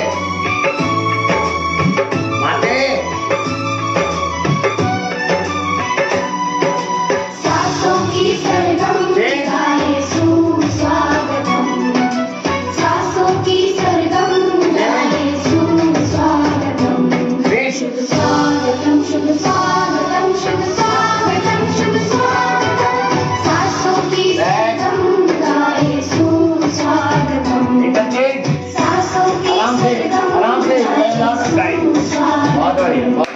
Thank you. आराम से बहुत बहुत बढ़िया।